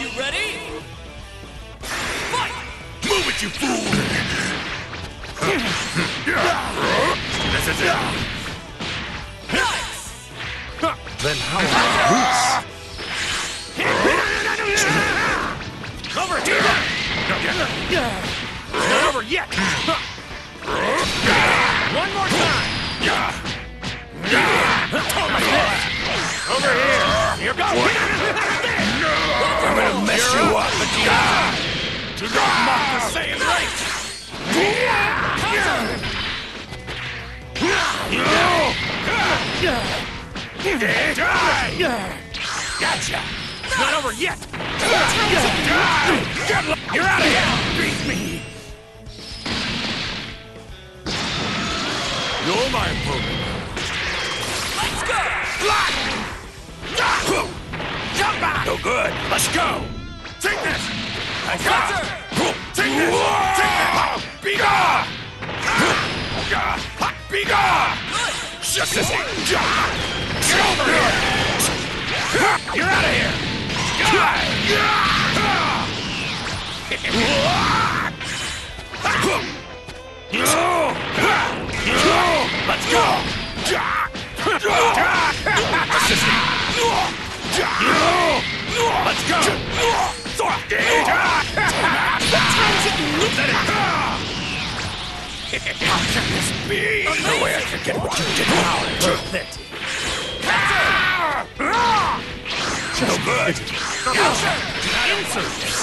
you ready? Fight! Move it, you fool! this is it. Nice! Then how about this? Do not mock the Saiyan race! Die! Gotcha! It's not over yet! You're out of here! Beat me! You're my opponent. Let's go! Block! Jump back! No good. Let's go! Take this! I got it! Be gone! Just this! Get over here! You're out of here! Let's go! Let's go! How can this be? No way I can get what you get now. Pathetic. No good. Insolence!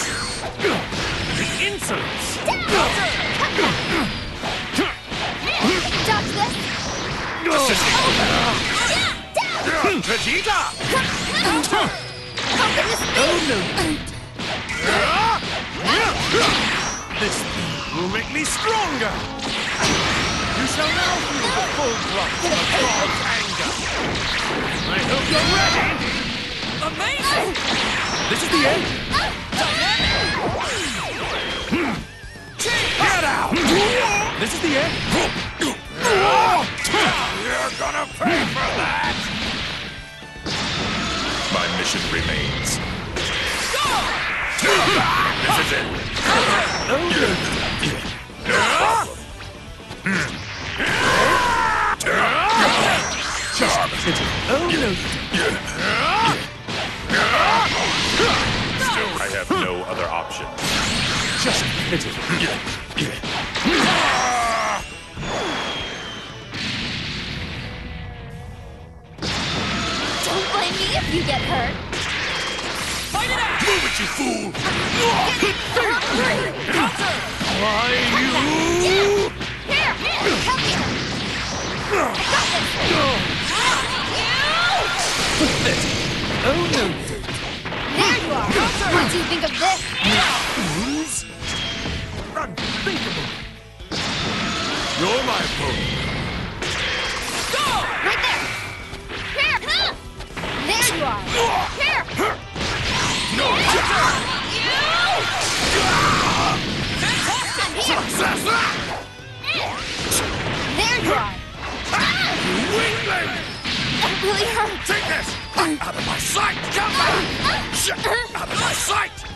Insolence! Dodge this! Vegeta! How can this be? This will make me stronger! You shall now feel the full thrust of God's anger! I hope you're ready! Amazing! This is the end! Dynamic! Get out! This is the end! You're gonna pay for that! My mission remains. This is it. Still, I have no other option. Just pity. Don't blame me if you get hurt. You fool! Why you? Here, come here. Got this. Oh no! There you are. What do you think of this? Unthinkable! You're my opponent. Out of my sight! Come back! Uh, uh. Shit! Out of my sight!